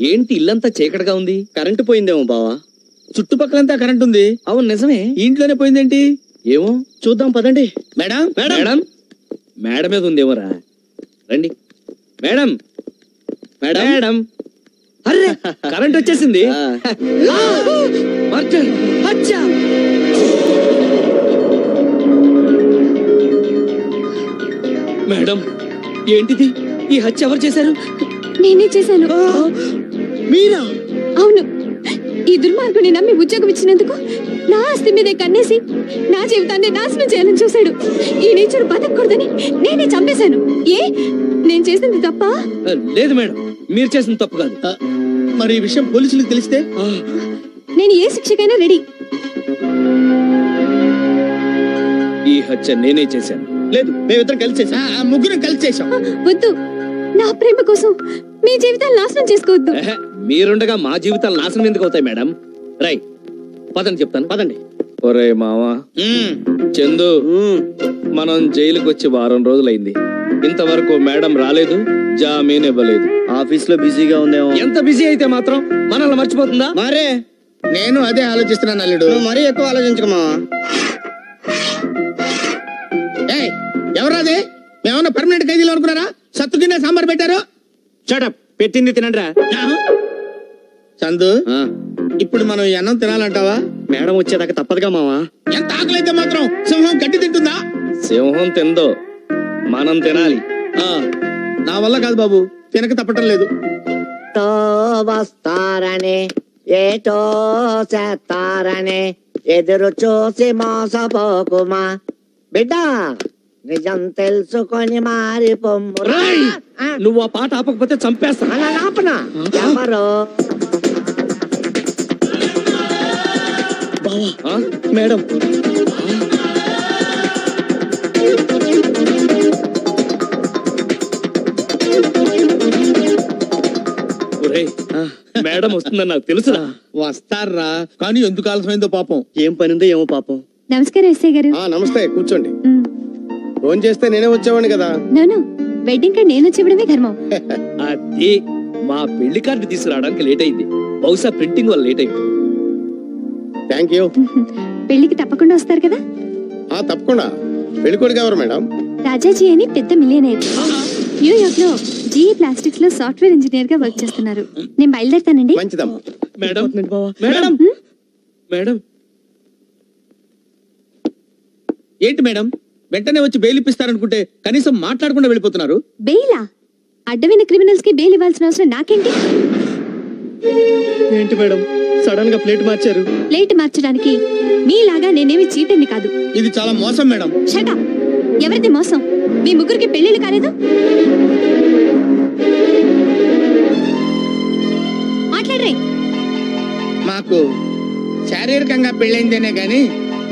ఏంటి ఇల్లంతా చీకటిగా ఉంది? కరెంటు పోయిందేమో బావా. చుట్టుపక్కలంతా కరెంట్ ఉంది. అవును నిజమే. ఈ ఇంట్లోనే పోయిందేంటి? ఏమో? చూద్దాం పదండి. మేడం? మేడం? మేడ? మీద ఉందేమోరా? రండి. మేడం? మేడం? మేడం? అరే! కరెంట్ వచ్చేసింది. ఆ, అర్జున్, అచ్చా! మేడం ఏంటిది? ఈ హత్య ఎవరు చేశారు? నేనే చేశాను. మీరా? అవును. ఈ దుర్మార్గుని నమ్మి ఉద్యోగం ఇచ్చినందుకు నా ఆస్తి మీదే కన్నేసి నా జీవితాన్ని నాశనం చేయాలని చూశాడు. ఈ నీచుడు బతకూడదని నేనే చంపేశాను. ఏ? నేను చేసింది తప్ప? లేదు మేడం. మీరు చేసిన తప్పు కాదు. మరి ఈ విషయం పోలీసులకు తెలిస్తే? నేను ఏ శిక్షకైనా రెడీ. ఈ హత్య నేనే చేశాను. లేదు మేమిద్దరం కలిసి చేసాం ముగ్గురం కలిసి చేశాం. వద్దు. నా ప్రేమ కోసం మీ జీవితాలు నాశనం చేసుకోవద్దు. మీరుండగా మా జీవితాలు నాశనం ఎందుకు అవుతాయి మేడం? రై పదని చెప్తాను. పదండి. ఒరే మావా ఉమ్, చందు. ఉమ్, మనం జైలుకి వచ్చి వారం రోజులైంది. ఇంతవరకు మేడం రాలేదు జామీన్ ఇవ్వలేదు. ఆఫీస్లో బిజీగా ఉందేమో. ఎంత బిజీ అయితే మాత్రం మనల్ని మర్చిపోతుందా? మరే నేను అదే ఆలోచిస్తున్నాను అల్లుడు. నువ్వు మరీ ఎక్కువ ఆలోచించక మావా. ఏయ్ ఎవరాది మేమన్నా పర్మనెంట్ ఖైదీలు అనుకున్నారా? సత్తు తినే సాంబార్ పెట్టారు? చటప్ పెట్టింది తినండిరా? చందు ఇప్పుడు మనం ఈ అన్నం తినాలంటావా? మేడం వచ్చేదాకా తప్పదుగా మావా? ఎంత ఆకలైతే మాత్రం సింహం గడ్డి తింటుందా? సింహం తిందో మనం తినాలి. ఆ, నా వల్ల కాదు బాబు తినక తప్పటం లేదు. తో వస్తారని ఏటో చేస్తారని ఎదురు చూసి మోసపోకుమా. బిడ్డ! నిజం తెలుసుకొని! నువ్వు ఆ పాట ఆపకపోతే చంపేస్తా. నాపన ఎవరు? ఆ? మేడం. వస్తుందని నాకు తెలుసురా. వస్తారా? కానీ ఎందుకు ఆలస్యమైందో పాపం. ఏం పని ఉందో ఏమో పాపం. నమస్కారం ఎస్ఐ గారు. ఆ నమస్తే కూర్చోండి. ఫోన్ చేస్తే నేనే వచ్చేవాడిని కదా. నోను వెడ్డింగ్ కార్డ్ నేను వచ్చి ఇవ్వడమే ధర్మం. అది మా పెళ్ళి కార్డు తీసుకురావడానికి లేట్ అయింది. బహుశా ప్రింటింగ్ వల్ల లేట్ అయింది. థ్యాంక్ యూ పెళ్ళికి తప్పకుండా వస్తారు కదా? ఆ తప్పకుండా. పెళ్ళికొడుకు ఎవరు మేడం? రాజాజీ అని పెద్ద మిలియనేర్ న్యూయార్క్లో జీఈ ప్లాస్టిక్స్లో సాఫ్ట్వేర్ ఇంజనీర్గా వర్క్ చేస్తున్నారు. నేను బయలుదేరుతానండి. మంచిదమ్మా. Madam madam. మేడం. ఏంటి మేడం? వెంటనే వచ్చి బెయిల్ ఇప్పిస్తారనుకుంటే కనీసం మాట్లాడకుండా వెళ్ళిపోతున్నారు. బెయిలా అడ్డమైన క్రిమినల్స్కి బెయిల్ ఇవ్వాల్సిన అవసరం నాకేంటి? ఏంటి మేడం? సడన్గా ప్లేట్ మార్చారు. ప్లేట్ మార్చడానికి మీలాగా నేనేమి చీటని కాదు. ఇది చాలా మోసం మేడం. షటా ఎవరిది మోసం? మీ ముగ్గురికి పెళ్ళిళ్ళు కాలేదు? మాట్లాడరే. మాకు శారీరకంగా పెళ్ళైందేనే గాని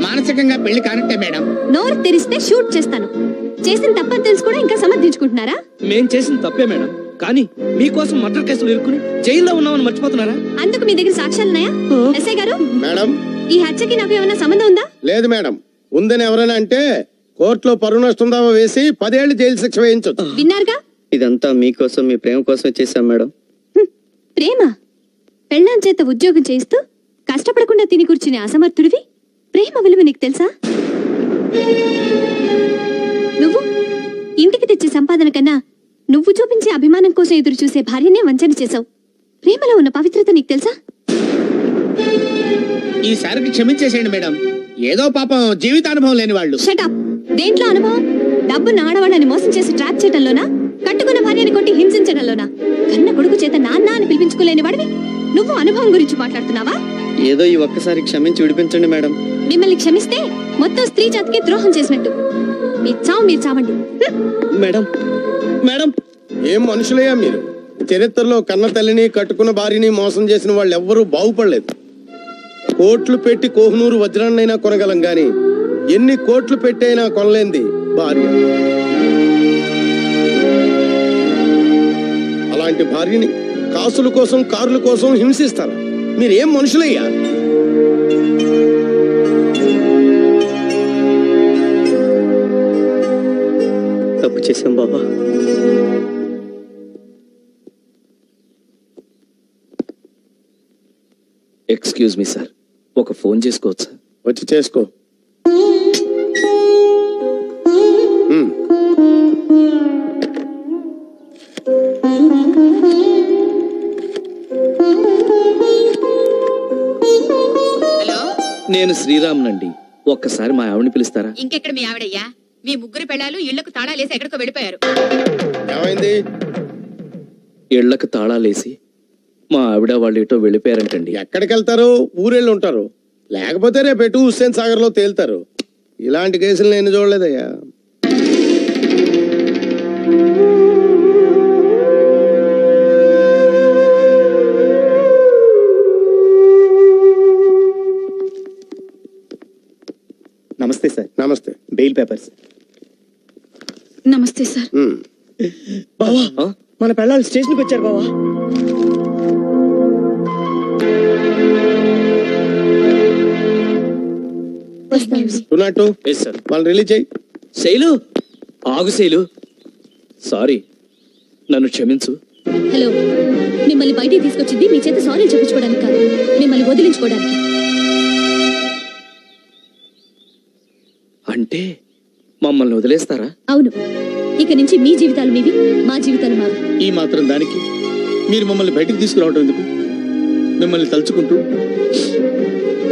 మానసికంగా పెళ్ళి కానట్టే మేడం. నోరు తెరిస్తే షూట్ చేస్తాను. చేసిన తప్పని తెలుసు కూడా ఇంకా సమర్థించుకుంటున్నారా? మేం చేసిన తప్పే మేడం. కానీ మీకోసం మర్డర్ కేసులు ఇరుక్కుని జైల్లో ఉన్నామని మర్చిపోతున్నారా? అందుకు మీ దగ్గర సాక్ష్యాలున్నాయా ఎస్ఐ గారు? మేడం. ఈ హత్యకి నాకు ఏమైనా సంబంధం ఉందా? లేదు మేడం. ఉందని ఎవరైనా అంటే కోర్టులో పరువు నష్టం దావా వేసి పదేళ్ళు జైలు శిక్ష వేయించొచ్చు విన్నారుగా? ఇదంతా మీకోసం మీ ప్రేమ కోసం చేశాం మేడం. ప్రేమ? పెళ్ళాం చేత ఉద్యోగం చేయిస్తూ కష్టపడకుండా తిని కూర్చునే అసమర్థుడివి? ప్రేమ విలువ నీకు తెలుసా? నువ్వు ఇంటికి తెచ్చే సంపాదన కన్నా నువ్వు చూపించే అభిమానం కోసం ఎదురు చూసే భార్యనే వంచన చేశావు. ప్రేమలో ఉన్న పవిత్రత నీకు తెలుసా? ఈసారికి క్షమించేసేయండి మేడం. ఏదో పాపం జీవితానుభవం లేని వాళ్ళు. షటప్ దేంట్లో అనుభవం? డబ్బున్న ఆడవాళ్ళని మోసం చేసి ట్రాప్ చేయడంలోనా కట్టుకున్న భార్యని కొట్టి హింసించడంలోనా కన్న కొడుకు చేత నాన్న అని పిలిపించుకోలేని వాడివి? నువ్వు అనుభవం గురించి మాట్లాడుతున్నావా? ఏదో ఈ ఒక్కసారి క్షమించి విడిపించండి మేడం. మిమ్మల్ని క్షమిస్తే మొత్తం స్త్రీ జాతికి ద్రోహం చేసినట్టు. మీ చావు మీరు చావండి. మేడం మేడం ఏం మనుషులయ్యా మీరు? చరిత్రలో కన్న తల్లిని కట్టుకున్న భార్యని మోసం చేసిన వాళ్ళు ఎవ్వరూ బాగుపడలేదు. కోట్లు పెట్టి కోహనూరు వజ్రాన్నైనా కొనగలం గాని ఎన్ని కోట్లు పెట్టైనా కొనలేంది భార్య. అలాంటి భార్యని కాసుల కోసం కారుల కోసం హింసిస్తారు. మీరేం మనుషులయ్యా? చేశాం బాబా. ఎక్స్క్యూజ్ మీ సార్ ఒక ఫోన్ చేసుకోవచ్చా? వచ్చి చేసుకో. నేను శ్రీరామ్నండి ఒక్కసారి మా ఆవిడని పిలుస్తారా? ఇంకెక్కడ మీ ఆవిడయ్యా? మీ ముగ్గురు పెళ్ళాలు ఇళ్ళకు తాళాలేసి ఎక్కడికో వెళ్ళిపోయారు. ఏమైంది? ఇళ్ళకు తాళాలేసి మా ఆవిడ వాళ్ళు ఇటో వెళ్ళిపోయారంటండి. ఎక్కడికి వెళ్తారు ఊరెళ్ళి ఉంటారు. లేకపోతే రేపు ఎటు హుస్సేన్ సాగర్లో తేలుతారు. ఇలాంటి కేసులు నేను చూడలేదయ్యా. నమస్తే సార్. నమస్తే. Bail papers. నమస్తే సార్. బావా? మన పిల్లలు స్టేషన్కి వచ్చారు బావా. Two not two S sir వాళ్ళు రిలీజ్ చేయి. శైలు ఆగు శైలు. సారీ నన్ను క్షమించు. హలో మిమ్మల్ని బయటికి తీసుకొచ్చింది మీ చేత సారీ చెప్పించుకోవడానికి కాదు మిమ్మల్ని వదిలించుకోవడానికి. అంటే మమ్మల్ని వదిలేస్తారా? అవును. ఇక నుంచి మీ జీవితాలు మీవి మా జీవితాలు మావి. ఈ మాత్రం దానికి మీరు మమ్మల్ని బయటికి తీసుకురావడం ఎందుకు? మిమ్మల్ని తలుచుకుంటూ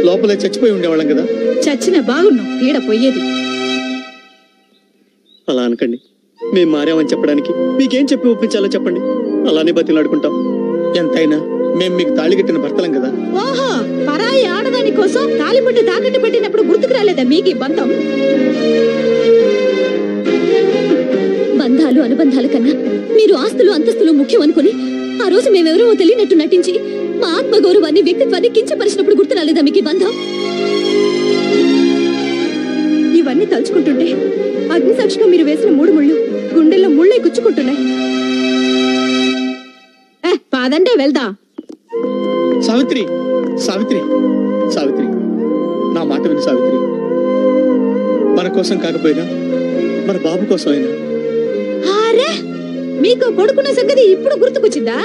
లోపలే చచ్చిపోయి ఉండేవాళ్ళం కదా? చచ్చిన బాగున్నాం పీడ పోయేది. అలా అనకండి. మేము మారామని చెప్పడానికి మీకేం చెప్పి ఒప్పించాలో చెప్పండి. అలానే బతిలాడుకుంటాం ఎంతైనా మేము మీకు తాళి కట్టిన భర్తలం కదా. ఓహో పరాయి ఆడదాని కోసం తాలిబుట్టు తాకట్టు పెట్టినప్పుడు గుర్తుకు రాలేదా మీకు ఈ బంధం? బంధాలు అనుబంధాల కన్నా మీరు ఆస్తులు అంతస్తులు ముఖ్యం అనుకుని ఆ రోజు మేమెవరో తెలియనట్టు నటించి మా ఆత్మగౌరవాన్ని వ్యక్తిత్వాన్ని కించపరిచినప్పుడు గుర్తు రాలేదా మీకు ఈ బంధం? ఇవన్నీ తలుచుకుంటుంటే అగ్నిసాక్షిగా మీరు వేసిన మూడు ముళ్ళు గుండెల్లో ముళ్ళే గుచ్చుకుంటున్నాయి. పాదంటే వెళ్దాం. సావిత్రి సావిత్రి సావిత్రి. నా మాట విని సావిత్రి. మన కోసం కాకపోయినా మన బాబు కోసమైనా అరే మీకు కొడుకున్న సంగతి ఇప్పుడు గుర్తుకొచ్చిందా?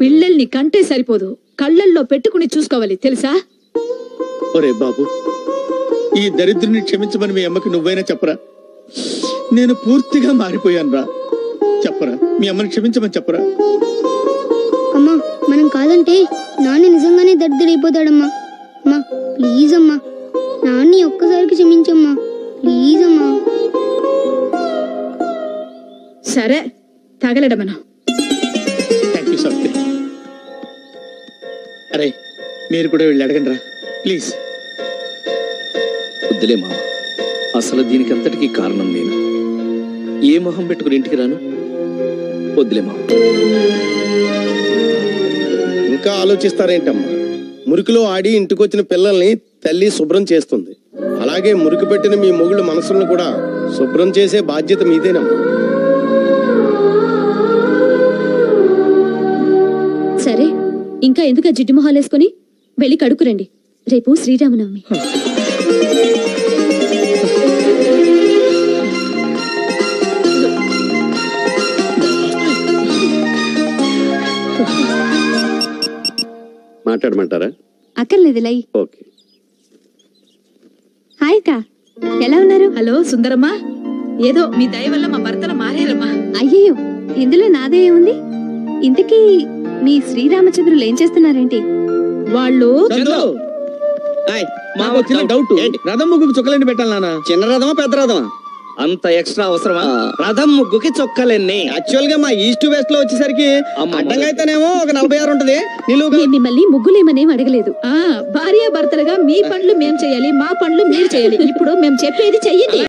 పిల్లల్ని కంటే సరిపోదు. కళ్ళల్లో పెట్టుకుని చూసుకోవాలి తెలుసా? ఒరే బాబు ఈ దరిద్రుని క్షమించమని మీ అమ్మకి నువ్వైనా చెప్పరా? నేను పూర్తిగా మారిపోయాను రా చెప్పరా మీ అమ్మని క్షమించమని చెప్పరా? మనం కాదంటే నాన్న నిజంగానే దరిద్రైపోతాడమ్మా అమ్మా ప్లీజ్ అమ్మా. నాన్ని ఒక్కసారికి క్షమించమ్మా. ప్లీజ్ అమ్మా. సరే తగలడమను థ్యాంక్ యూ అరే మీరు కూడా వెళ్ళి అడగండి రా ప్లీజ్ వద్దులే మామ. అసలు దీనికి అంతటికీ కారణం నేను. ఏ మొహం పెట్టుకుని ఇంటికి రాను? వద్దులే మామ. ఇంకా ఆలోచిస్తారేంటమ్మా? మురికిలో ఆడి ఇంటికొచ్చిన పిల్లల్ని తల్లి శుభ్రం చేస్తుంది. అలాగే మురికి పెట్టిన మీ మొగుళ్ళ మనసులను కూడా శుభ్రం చేసే బాధ్యత మీదేనమ్మా. సరే ఇంకా ఎందుకు ఆ జిడ్డు మొహాలేసుకొని? వెళ్ళి కడుకురండి రేపు శ్రీరామనవమి. మాట్లాడమంటారా? అక్కర్లేదు లై ఓకే. హాయ్ అక్క. ఎలా ఉన్నారు? హలో సుందరమ్మా. ఏదో మీ దయ వల్ల మా భర్తలు మారారమ్మా. అయ్యయ్యో ఇందులో నాదే ఏముంది? ఇంతకీ మీ శ్రీరామచంద్రులు ఏం చేస్తున్నారేంటి? వాళ్ళు మాకు చిన్న డౌట్ ఏంటి? రథం ముగ్గుకు చుక్కలండి పెట్టాలి నాన్న. చిన్న రథమా పెద్ద రథమా? అంత ఎక్స్ట్రా అవసరమా. రథం ముగ్గుకి చొక్కలెన్ని. యాక్చువల్గా మా ఈస్ట్ వెస్ట్లో వచ్చేసరికి. అడ్డంగా అయితేనేమో ఒక నలభై ఆరు ఉంటది. నిలువుగా నేను మిమ్మల్ని ముగ్గులేమనేం అడగలేదు. ఆ భార్య భర్తలుగా మీ పనులు మేం చేయాలి మా పనులు మీరు చేయాలి. ఇప్పుడు మేము చెప్పేది చెయ్యండి.